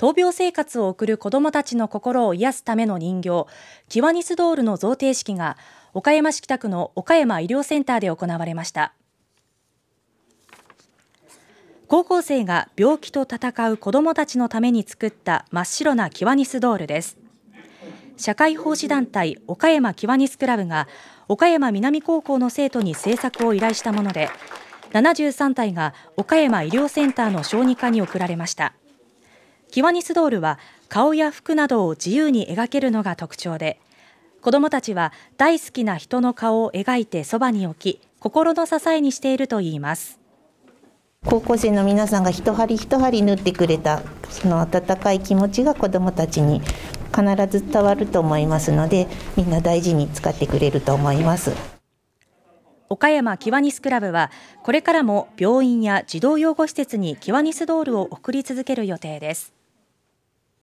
闘病生活を送る子どもたちの心を癒すための人形キワニスドールの贈呈式が岡山市北区の岡山医療センターで行われました。高校生が病気と闘う子どもたちのために作った真っ白なキワニスドールです。社会奉仕団体岡山キワニスクラブが岡山南高校の生徒に制作を依頼したもので73体が岡山医療センターの小児科に送られました。キワニスドールは顔や服などを自由に描けるのが特徴で子どもたちは大好きな人の顔を描いてそばに置き心の支えにしているといいます。高校生の皆さんが一針一針縫ってくれたその温かい気持ちが子どもたちに必ず伝わると思いますのでみんな大事に使ってくれると思います。岡山キワニスクラブはこれからも病院や児童養護施設にキワニスドールを送り続ける予定です